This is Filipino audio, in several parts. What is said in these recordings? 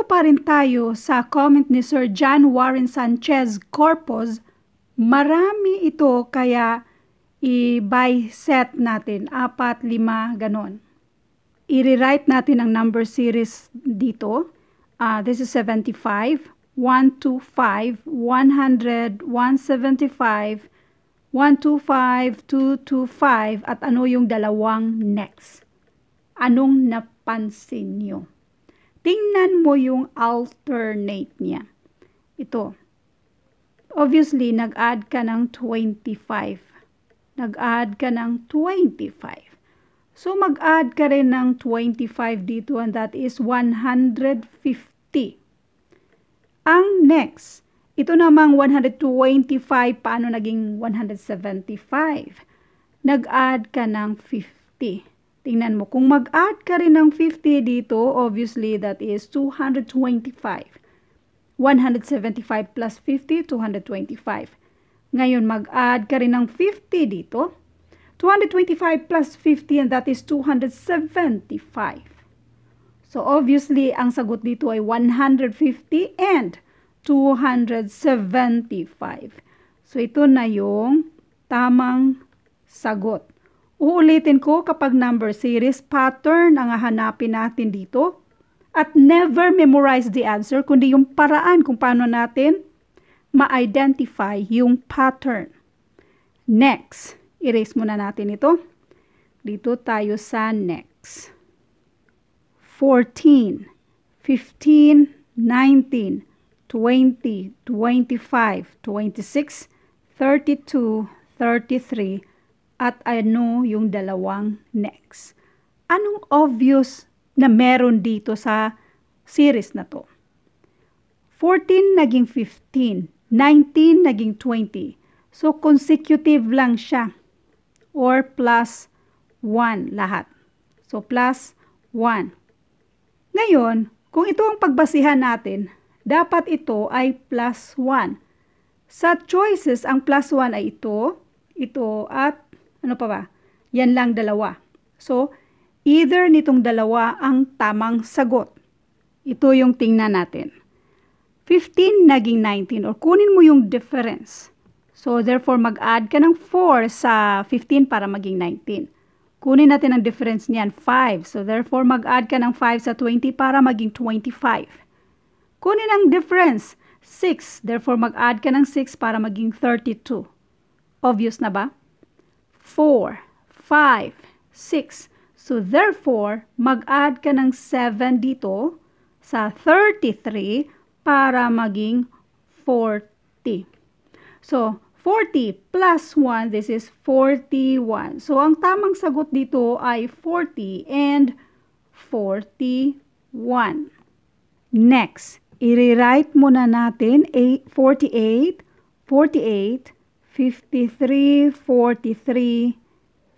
dito pa rin tayo sa comment ni Sir John Warren Sanchez Corpus. Marami ito kaya i-buy set natin. Apat, lima, ganon. I-rewrite natin ang number series dito. Uh, this is 75, 125, 100, 175, 125, 225, at ano yung dalawang next. Anong napansin nyo? Tingnan mo yung alternate niya. Ito. Obviously, nag-add ka ng 25. Nag-add ka ng 25. So, mag-add ka rin ng 25 dito and that is 150. Ang next, ito namang 125, paano naging 175? Nag-add ka ng 50. Tingnan mo, kung mag-add ka rin ng 50 dito, obviously that is 225. 175 plus 50, 225. Ngayon, mag-add ka rin ng 50 dito. 225 plus 50 and that is 275. So, obviously, ang sagot dito ay 150 and 275. So, ito na yung tamang sagot. Uulitin ko kapag number series, pattern ang hahanapin natin dito. At never memorize the answer, kundi yung paraan kung paano natin ma-identify yung pattern. Next, erase muna natin ito. Dito tayo sa next. 14, 15, 19, 20, 25, 26, 32, 33, at ano yung dalawang next. Anong obvious na meron dito sa series na to? 14 naging 15, 19 naging 20. So consecutive lang siya or plus 1 lahat. So plus 1. Ngayon, kung ito ang pagbasihan natin, dapat ito ay plus 1. Sa choices, ang plus 1 ay ito, ito at ano pa ba? Yan lang dalawa. So, either nitong dalawa ang tamang sagot. Ito yung tingnan natin. 15 naging 19 or kunin mo yung difference. So, therefore, mag-add ka ng 4 sa 15 para maging 19. Kunin natin ang difference niyan, 5. So, therefore, mag-add ka ng 5 sa 20 para maging 25. Kunin ang difference, 6. Therefore, mag-add ka ng 6 para maging 32. Obvious na ba? 4, 5, 6. So, therefore, mag-add ka ng 7 dito sa 33 para maging 40. So, 40 plus 1, this is 41. So, ang tamang sagot dito ay 40 and 41. Next, i-rewrite muna natin 48, 48, 53, 43,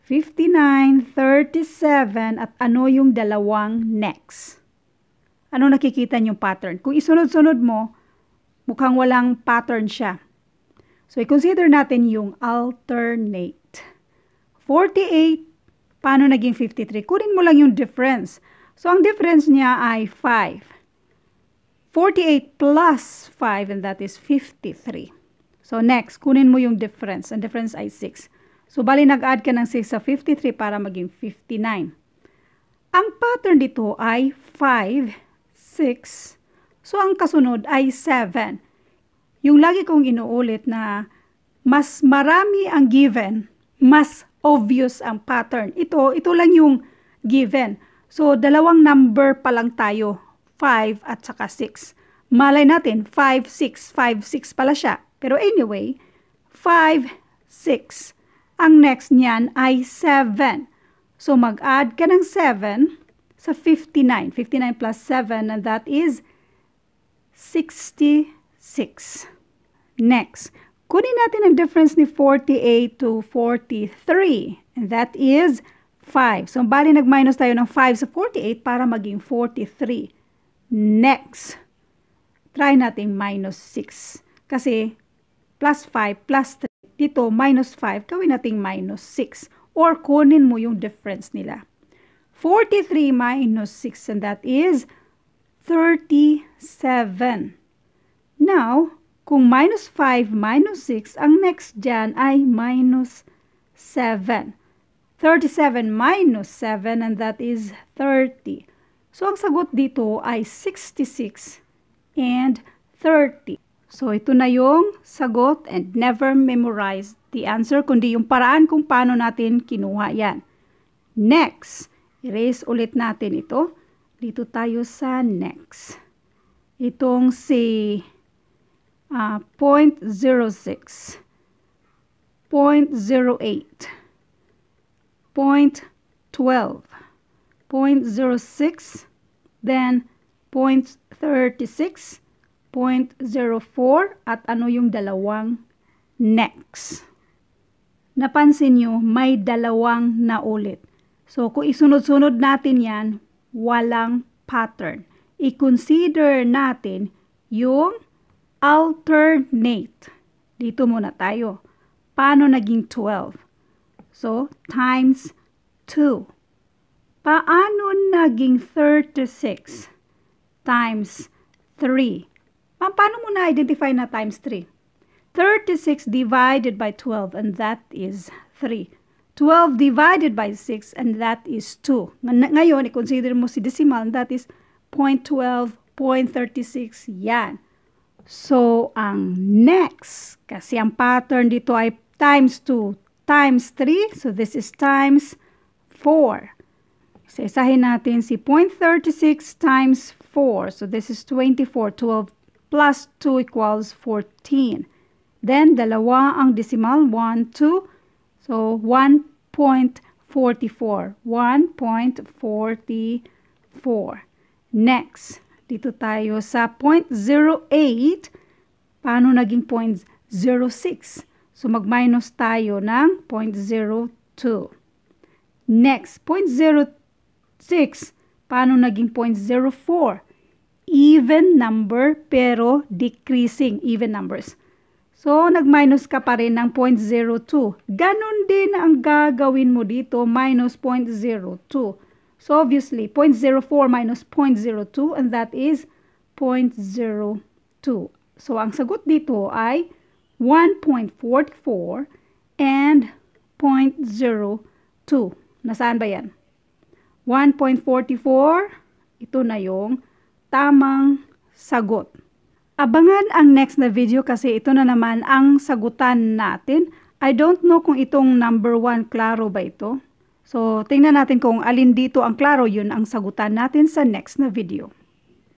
59, 37, at ano yung dalawang next. Ano nakikita niyong pattern? Kung isunod-sunod mo, mukhang walang pattern siya. So, i-consider natin yung alternate. 48, paano naging 53? Kunin mo lang yung difference. So, ang difference niya ay 5. 48 plus 5, and that is 53. So, next, kunin mo yung difference. Ang difference ay 6. So, bali nag-add ka ng 6 sa 53 para maging 59. Ang pattern dito ay 5, 6. So, ang kasunod ay 7. Yung lagi kong inuulit na mas marami ang given, mas obvious ang pattern. Ito, ito lang yung given. So, dalawang number pa lang tayo, 5 at saka 6. Malay natin, 5, 6, 5, 6 pala siya. Pero anyway, 5, 6. Ang next niyan ay 7. So mag-add ka ng 7 sa 59. 59 plus 7 and that is 66. Next, kunin natin ang difference ni 48 to 43. And that is 5. So bali nag-minus tayo ng 5 sa 48 para maging 43. Next, try natin minus 6. Kasi plus 5 plus 3. Dito, minus 5, gawin natin minus 6. Or kunin mo yung difference nila. 43 minus 6 and that is 37. Now, kung minus 5 minus 6, ang next dyan ay minus 7. 37 minus 7 and that is 30. So, ang sagot dito ay 66 and 30. So, ito na yung sagot and never memorize the answer, kundi yung paraan kung paano natin kinuha yan. Next, erase ulit natin ito. Dito tayo sa next. Itong si uh, 0.06, 0.08, 0.12, 0.06, then 0.36, 0.04, at ano yung dalawang next. Napansin nyo, may dalawang na ulit. So, kung isunod-sunod natin yan, walang pattern. I-consider natin yung alternate. Dito muna tayo. Paano naging 12? So, times 2. Paano naging 36 times 3? Pa paano mo na-identify na times 3? 36 divided by 12 and that is 3. 12 divided by 6 and that is 2. Ng ngayon, i-consider mo si decimal and that is 0.12, 0.36. Yan. So, ang next, kasi ang pattern dito ay times 2 times 3. So, this is times 4. So, isahin natin si 0.36 times 4. So, this is 24. 12 plus 2 equals 14. Then, dalawa ang decimal. 1, 2. So, 1.44. 1.44. Next, dito tayo sa 0.08. Paano naging 0.06? So, mag-minus tayo ng 0.02. Next, 0.06. Paano naging 0.04? Even number pero decreasing even numbers. So, nag-minus ka pa rin ng 0.02. Ganon din ang gagawin mo dito, minus 0.02. So, obviously, 0.04 minus 0.02 and that is 0.02. So, ang sagot dito ay 1.44 and 0.02. Nasaan ba yan? 1.44, ito na yung tamang sagot. Abangan ang next na video kasi ito na naman ang sagutan natin. I don't know kung itong number 1 klaro ba ito. So, tingnan natin kung alin dito ang klaro, yun ang sagutan natin sa next na video.